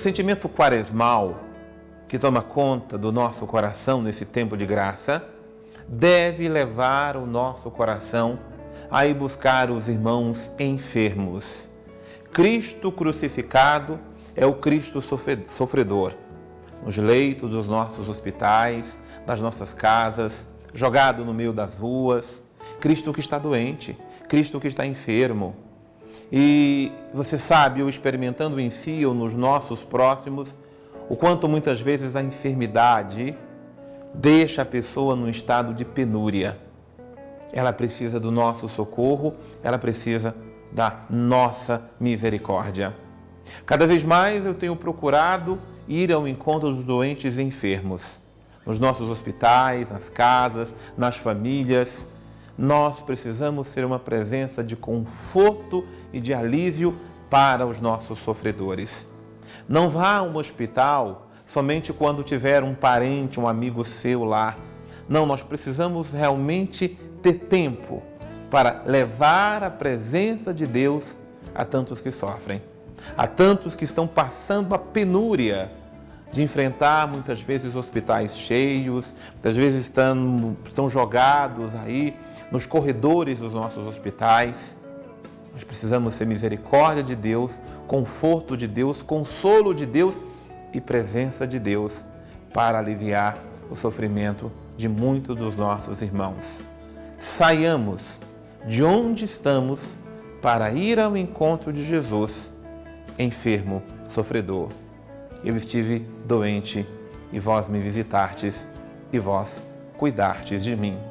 sentimento quaresmal que toma conta do nosso coração nesse tempo de graça deve levar o nosso coração a ir buscar os irmãos enfermos. Cristo crucificado é o Cristo sofredor. Nos leitos dos nossos hospitais, das nossas casas, jogado no meio das ruas, Cristo que está doente, Cristo que está enfermo. E você sabe, eu experimentando em si ou nos nossos próximos, o quanto muitas vezes a enfermidade deixa a pessoa num estado de penúria. Ela precisa do nosso socorro, ela precisa da nossa misericórdia. Cada vez mais eu tenho procurado ir ao encontro dos doentes e enfermos, nos nossos hospitais, nas casas, nas famílias. Nós precisamos ser uma presença de conforto e de alívio para os nossos sofredores. Não vá a um hospital somente quando tiver um parente, um amigo seu lá. Não, nós precisamos realmente ter tempo para levar a presença de Deus a tantos que sofrem, a tantos que estão passando a penúria de enfrentar muitas vezes hospitais cheios, muitas vezes estão, estão jogados aí nos corredores dos nossos hospitais. Nós precisamos ser misericórdia de Deus, conforto de Deus, consolo de Deus e presença de Deus para aliviar o sofrimento de muitos dos nossos irmãos. Saiamos de onde estamos para ir ao encontro de Jesus, enfermo, sofredor. Eu estive doente e vós me visitastes e vós cuidastes de mim.